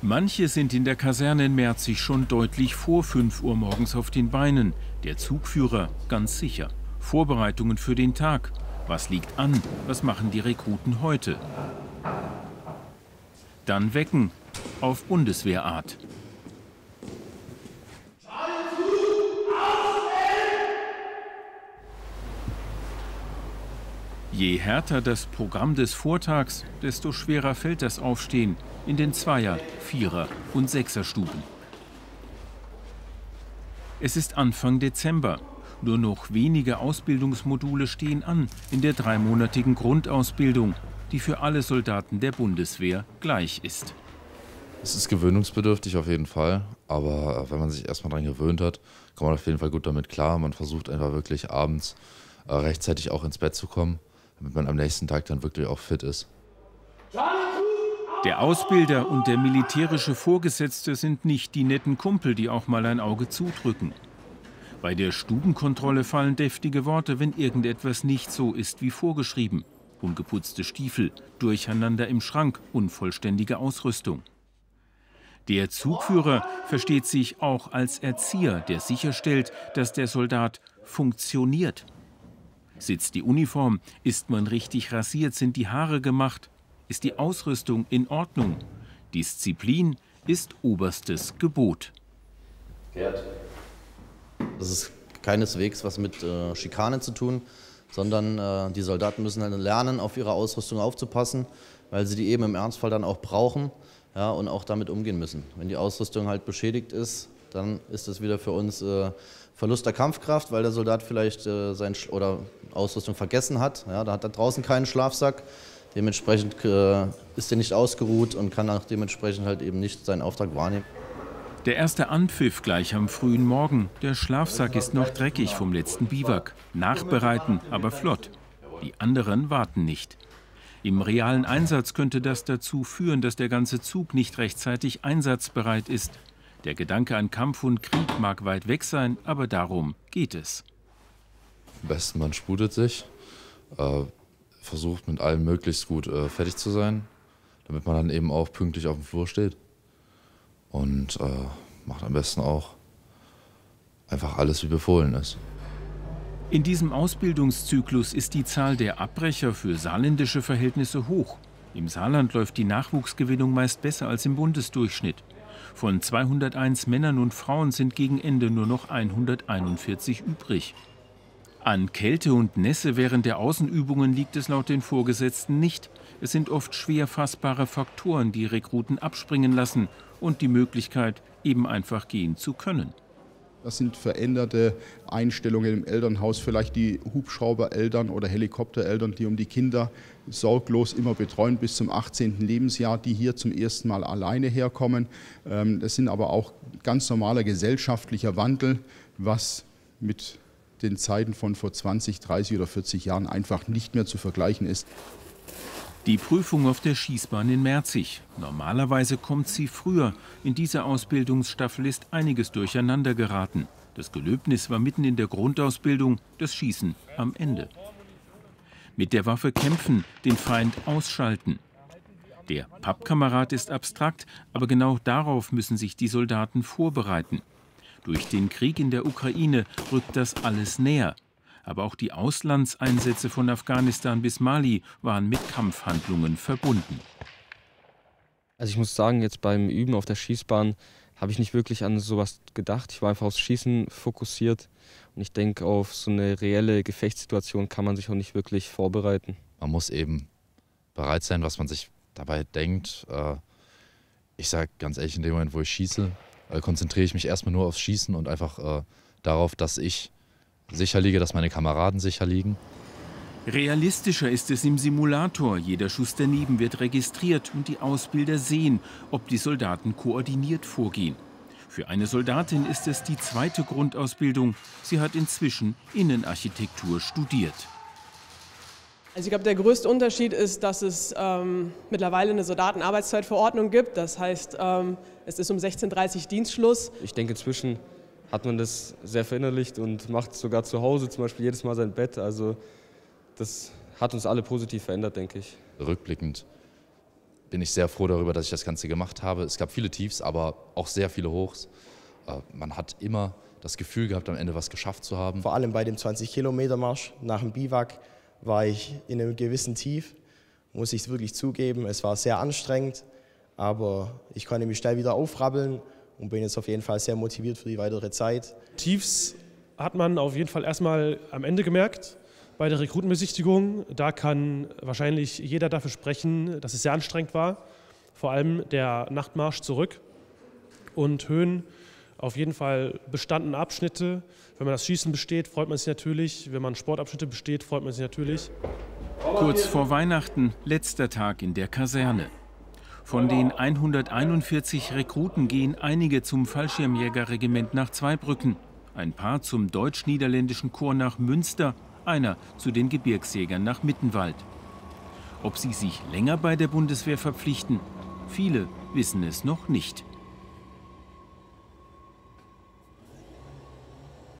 Manche sind in der Kaserne in Merzig schon deutlich vor 5 Uhr morgens auf den Beinen. Der Zugführer ganz sicher. Vorbereitungen für den Tag. Was liegt an? Was machen die Rekruten heute? Dann wecken. Auf Bundeswehrart. Je härter das Programm des Vortags, desto schwerer fällt das Aufstehen in den Zweier-, Vierer- und Sechserstuben. Es ist Anfang Dezember. Nur noch wenige Ausbildungsmodule stehen an in der dreimonatigen Grundausbildung, die für alle Soldaten der Bundeswehr gleich ist. Es ist gewöhnungsbedürftig auf jeden Fall, aber wenn man sich erstmal daran gewöhnt hat, kommt man auf jeden Fall gut damit klar. Man versucht einfach wirklich abends äh, rechtzeitig auch ins Bett zu kommen damit man am nächsten Tag dann wirklich auch fit ist. Der Ausbilder und der militärische Vorgesetzte sind nicht die netten Kumpel, die auch mal ein Auge zudrücken. Bei der Stubenkontrolle fallen deftige Worte, wenn irgendetwas nicht so ist wie vorgeschrieben. Ungeputzte Stiefel, Durcheinander im Schrank, unvollständige Ausrüstung. Der Zugführer versteht sich auch als Erzieher, der sicherstellt, dass der Soldat funktioniert. Sitzt die Uniform, ist man richtig rasiert, sind die Haare gemacht, ist die Ausrüstung in Ordnung. Disziplin ist oberstes Gebot. Gerd. Das ist keineswegs was mit äh, Schikane zu tun, sondern äh, die Soldaten müssen halt lernen, auf ihre Ausrüstung aufzupassen, weil sie die eben im Ernstfall dann auch brauchen ja, und auch damit umgehen müssen. Wenn die Ausrüstung halt beschädigt ist, dann ist es wieder für uns äh, Verlust der Kampfkraft, weil der Soldat vielleicht äh, sein Sch oder Ausrüstung vergessen hat. Ja, da hat er draußen keinen Schlafsack. Dementsprechend äh, ist er nicht ausgeruht und kann auch dementsprechend halt eben nicht seinen Auftrag wahrnehmen. Der erste Anpfiff gleich am frühen Morgen. Der Schlafsack ist noch dreckig vom letzten Biwak. Nachbereiten, aber flott. Die anderen warten nicht. Im realen Einsatz könnte das dazu führen, dass der ganze Zug nicht rechtzeitig einsatzbereit ist. Der Gedanke an Kampf und Krieg mag weit weg sein, aber darum geht es. Am besten man sputet sich, äh, versucht mit allem möglichst gut äh, fertig zu sein, damit man dann eben auch pünktlich auf dem Flur steht. Und äh, macht am besten auch einfach alles, wie befohlen ist. In diesem Ausbildungszyklus ist die Zahl der Abbrecher für saarländische Verhältnisse hoch. Im Saarland läuft die Nachwuchsgewinnung meist besser als im Bundesdurchschnitt. Von 201 Männern und Frauen sind gegen Ende nur noch 141 übrig. An Kälte und Nässe während der Außenübungen liegt es laut den Vorgesetzten nicht. Es sind oft schwer fassbare Faktoren, die Rekruten abspringen lassen und die Möglichkeit, eben einfach gehen zu können. Das sind veränderte Einstellungen im Elternhaus, vielleicht die Hubschraubereltern oder Helikoptereltern, die um die Kinder sorglos immer betreuen bis zum 18. Lebensjahr, die hier zum ersten Mal alleine herkommen. Ähm, das sind aber auch ganz normaler gesellschaftlicher Wandel, was mit den Zeiten von vor 20, 30 oder 40 Jahren einfach nicht mehr zu vergleichen ist. Die Prüfung auf der Schießbahn in Merzig. Normalerweise kommt sie früher. In dieser Ausbildungsstaffel ist einiges durcheinander geraten. Das Gelöbnis war mitten in der Grundausbildung, das Schießen am Ende. Mit der Waffe kämpfen, den Feind ausschalten. Der Pappkamerad ist abstrakt, aber genau darauf müssen sich die Soldaten vorbereiten. Durch den Krieg in der Ukraine rückt das alles näher. Aber auch die Auslandseinsätze von Afghanistan bis Mali waren mit Kampfhandlungen verbunden. Also ich muss sagen, jetzt beim Üben auf der Schießbahn habe ich nicht wirklich an sowas gedacht. Ich war einfach aufs Schießen fokussiert und ich denke, auf so eine reelle Gefechtssituation kann man sich auch nicht wirklich vorbereiten. Man muss eben bereit sein, was man sich dabei denkt. Äh, ich sage ganz ehrlich, in dem Moment, wo ich schieße, äh, konzentriere ich mich erstmal nur aufs Schießen und einfach äh, darauf, dass ich sicher liege, dass meine Kameraden sicher liegen. Realistischer ist es im Simulator. Jeder Schuss daneben wird registriert und die Ausbilder sehen, ob die Soldaten koordiniert vorgehen. Für eine Soldatin ist es die zweite Grundausbildung. Sie hat inzwischen Innenarchitektur studiert. Also ich glaube, der größte Unterschied ist, dass es ähm, mittlerweile eine Soldatenarbeitszeitverordnung gibt. Das heißt, ähm, es ist um 16.30 Uhr Dienstschluss. Ich denke, inzwischen hat man das sehr verinnerlicht und macht sogar zu Hause zum Beispiel jedes Mal sein Bett. Also das hat uns alle positiv verändert, denke ich. Rückblickend bin ich sehr froh darüber, dass ich das Ganze gemacht habe. Es gab viele Tiefs, aber auch sehr viele Hochs. Äh, man hat immer das Gefühl gehabt, am Ende was geschafft zu haben. Vor allem bei dem 20-Kilometer-Marsch nach dem Biwak war ich in einem gewissen Tief, muss ich es wirklich zugeben. Es war sehr anstrengend, aber ich konnte mich schnell wieder aufrabbeln und bin jetzt auf jeden Fall sehr motiviert für die weitere Zeit. Tiefs hat man auf jeden Fall erstmal am Ende gemerkt bei der Rekrutenbesichtigung. Da kann wahrscheinlich jeder dafür sprechen, dass es sehr anstrengend war. Vor allem der Nachtmarsch zurück und Höhen auf jeden Fall bestanden Abschnitte. Wenn man das Schießen besteht, freut man sich natürlich. Wenn man Sportabschnitte besteht, freut man sich natürlich. Kurz vor Weihnachten, letzter Tag in der Kaserne. Von den 141 Rekruten gehen einige zum Fallschirmjägerregiment nach Zweibrücken, ein paar zum deutsch-niederländischen Chor nach Münster, einer zu den Gebirgsjägern nach Mittenwald. Ob sie sich länger bei der Bundeswehr verpflichten, viele wissen es noch nicht.